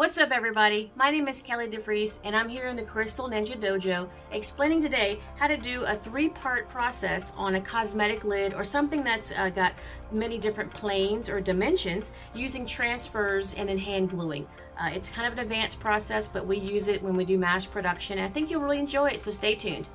What's up everybody? My name is Kelly DeFries and I'm here in the Crystal Ninja Dojo explaining today how to do a three-part process on a cosmetic lid or something that's uh, got many different planes or dimensions using transfers and then hand gluing. Uh, it's kind of an advanced process but we use it when we do mass production and I think you'll really enjoy it so stay tuned.